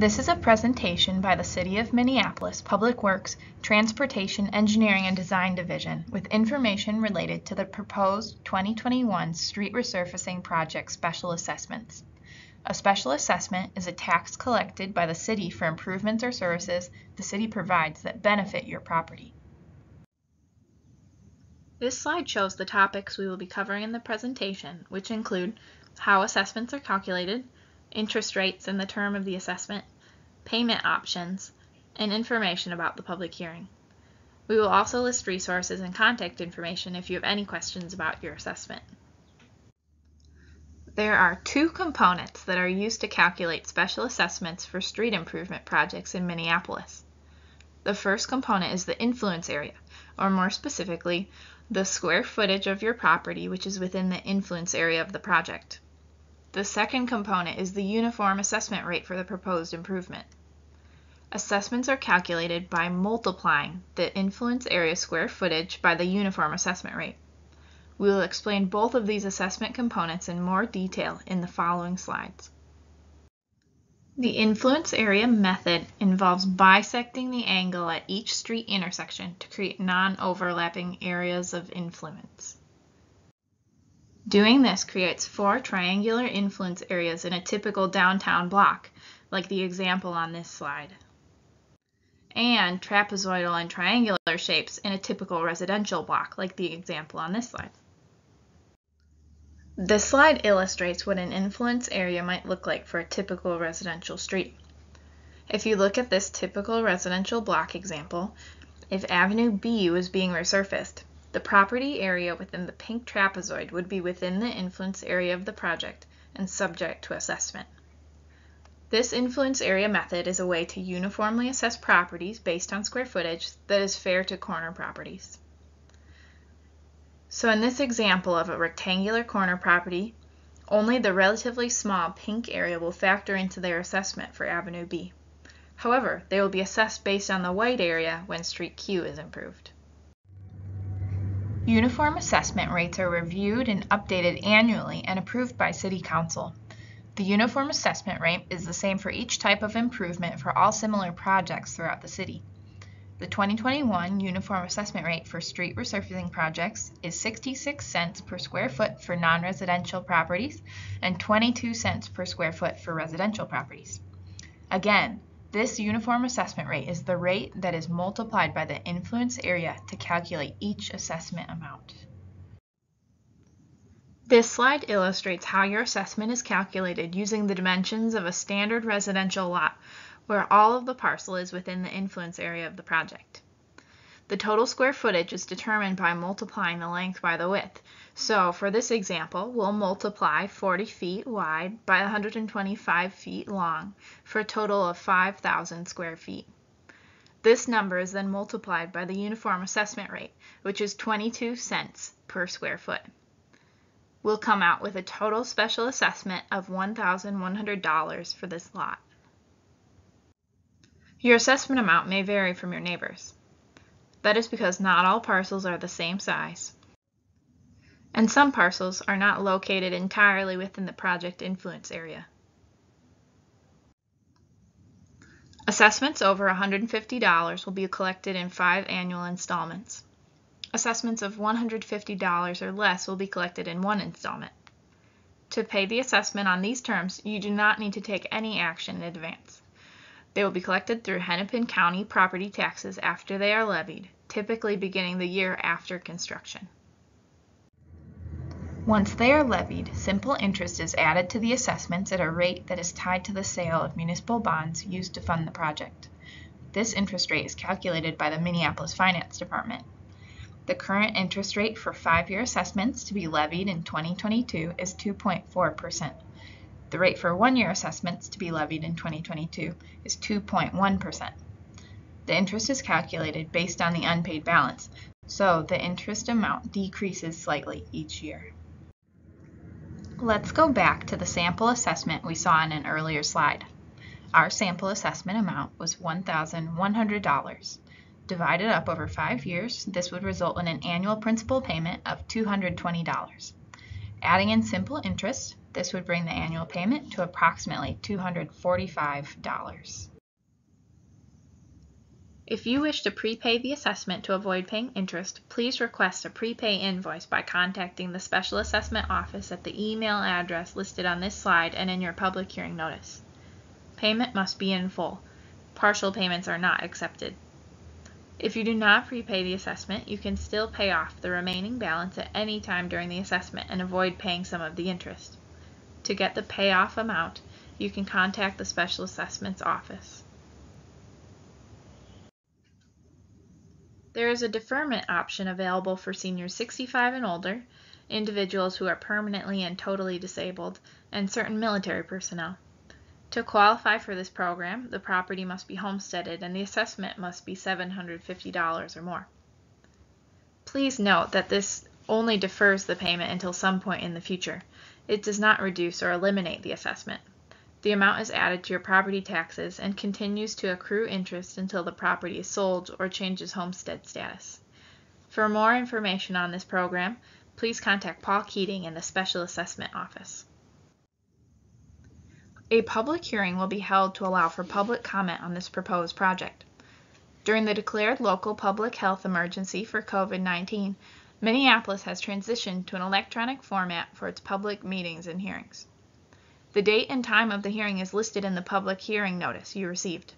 This is a presentation by the City of Minneapolis Public Works Transportation Engineering and Design Division with information related to the proposed 2021 street resurfacing project special assessments. A special assessment is a tax collected by the city for improvements or services the city provides that benefit your property. This slide shows the topics we will be covering in the presentation, which include how assessments are calculated, interest rates and the term of the assessment, payment options, and information about the public hearing. We will also list resources and contact information if you have any questions about your assessment. There are two components that are used to calculate special assessments for street improvement projects in Minneapolis. The first component is the influence area, or more specifically, the square footage of your property which is within the influence area of the project. The second component is the uniform assessment rate for the proposed improvement. Assessments are calculated by multiplying the influence area square footage by the uniform assessment rate. We will explain both of these assessment components in more detail in the following slides. The influence area method involves bisecting the angle at each street intersection to create non-overlapping areas of influence. Doing this creates four triangular influence areas in a typical downtown block, like the example on this slide, and trapezoidal and triangular shapes in a typical residential block, like the example on this slide. This slide illustrates what an influence area might look like for a typical residential street. If you look at this typical residential block example, if Avenue B was being resurfaced, the property area within the pink trapezoid would be within the influence area of the project and subject to assessment. This influence area method is a way to uniformly assess properties based on square footage that is fair to corner properties. So in this example of a rectangular corner property, only the relatively small pink area will factor into their assessment for Avenue B. However, they will be assessed based on the white area when Street Q is improved. Uniform assessment rates are reviewed and updated annually and approved by City Council. The uniform assessment rate is the same for each type of improvement for all similar projects throughout the city. The 2021 uniform assessment rate for street resurfacing projects is 66 cents per square foot for non-residential properties and 22 cents per square foot for residential properties. Again, this uniform assessment rate is the rate that is multiplied by the influence area to calculate each assessment amount. This slide illustrates how your assessment is calculated using the dimensions of a standard residential lot where all of the parcel is within the influence area of the project. The total square footage is determined by multiplying the length by the width. So for this example, we'll multiply 40 feet wide by 125 feet long for a total of 5,000 square feet. This number is then multiplied by the uniform assessment rate, which is 22 cents per square foot. We'll come out with a total special assessment of $1,100 for this lot. Your assessment amount may vary from your neighbors. That is because not all parcels are the same size, and some parcels are not located entirely within the project influence area. Assessments over $150 will be collected in five annual installments. Assessments of $150 or less will be collected in one installment. To pay the assessment on these terms, you do not need to take any action in advance. They will be collected through Hennepin County property taxes after they are levied, typically beginning the year after construction. Once they are levied, simple interest is added to the assessments at a rate that is tied to the sale of municipal bonds used to fund the project. This interest rate is calculated by the Minneapolis Finance Department. The current interest rate for five-year assessments to be levied in 2022 is 2.4%. The rate for one-year assessments to be levied in 2022 is 2.1%. The interest is calculated based on the unpaid balance, so the interest amount decreases slightly each year. Let's go back to the sample assessment we saw in an earlier slide. Our sample assessment amount was $1,100. Divided up over five years, this would result in an annual principal payment of $220. Adding in simple interest, This would bring the annual payment to approximately $245. If you wish to prepay the assessment to avoid paying interest, please request a prepay invoice by contacting the Special Assessment Office at the email address listed on this slide and in your public hearing notice. Payment must be in full. Partial payments are not accepted. If you do not prepay the assessment, you can still pay off the remaining balance at any time during the assessment and avoid paying some of the interest. To get the payoff amount, you can contact the Special Assessments Office. There is a deferment option available for seniors 65 and older, individuals who are permanently and totally disabled, and certain military personnel. To qualify for this program, the property must be homesteaded and the assessment must be $750 or more. Please note that this only defers the payment until some point in the future. It does not reduce or eliminate the assessment. The amount is added to your property taxes and continues to accrue interest until the property is sold or changes homestead status. For more information on this program, please contact Paul Keating in the Special Assessment Office. A public hearing will be held to allow for public comment on this proposed project. During the declared local public health emergency for COVID-19, Minneapolis has transitioned to an electronic format for its public meetings and hearings. The date and time of the hearing is listed in the public hearing notice you received.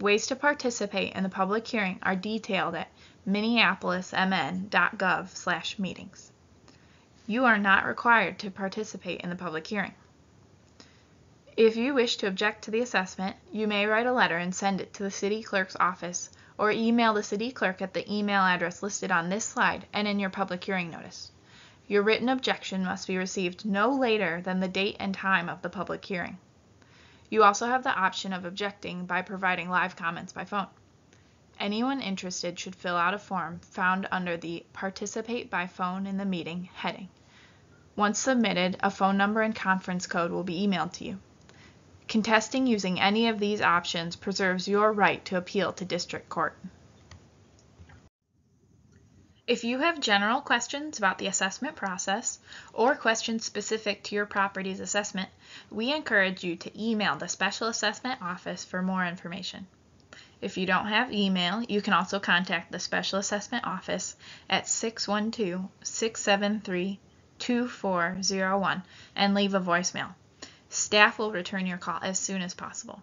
Ways to participate in the public hearing are detailed at minneapolismn.gov/meetings. You are not required to participate in the public hearing. If you wish to object to the assessment, you may write a letter and send it to the city clerk's office or email the city clerk at the email address listed on this slide and in your public hearing notice. Your written objection must be received no later than the date and time of the public hearing. You also have the option of objecting by providing live comments by phone. Anyone interested should fill out a form found under the Participate by Phone in the Meeting heading. Once submitted, a phone number and conference code will be emailed to you. Contesting using any of these options preserves your right to appeal to district court. If you have general questions about the assessment process or questions specific to your property's assessment, we encourage you to email the Special Assessment Office for more information. If you don't have email, you can also contact the Special Assessment Office at 612 673 2401 and leave a voicemail. Staff will return your call as soon as possible.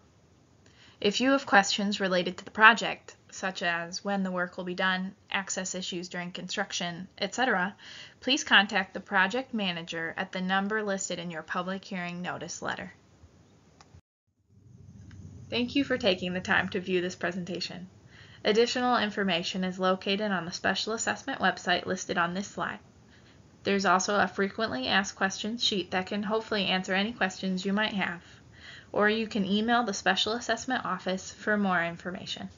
If you have questions related to the project, such as when the work will be done, access issues during construction, etc., please contact the project manager at the number listed in your public hearing notice letter. Thank you for taking the time to view this presentation. Additional information is located on the Special Assessment website listed on this slide. There's also a frequently asked questions sheet that can hopefully answer any questions you might have. Or you can email the Special Assessment Office for more information.